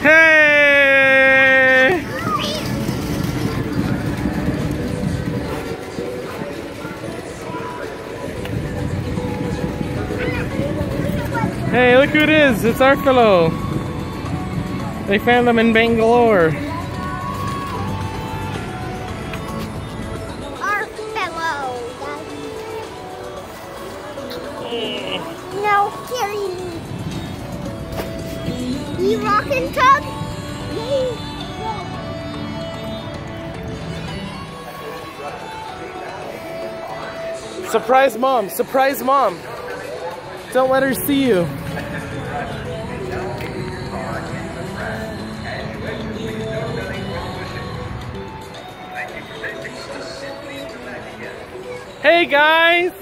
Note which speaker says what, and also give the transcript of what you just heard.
Speaker 1: Hey! Hey, look who it is. It's Arcolo. They found them in Bangalore.
Speaker 2: No, carry me. You rock and tug?
Speaker 1: Surprise mom, surprise mom. Don't let her see you. Hey guys!